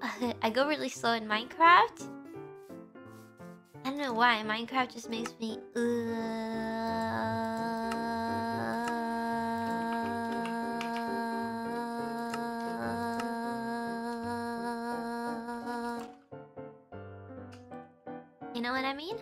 like I go really slow in Minecraft. I don't know why. Minecraft just makes me. Uh. You know what I mean?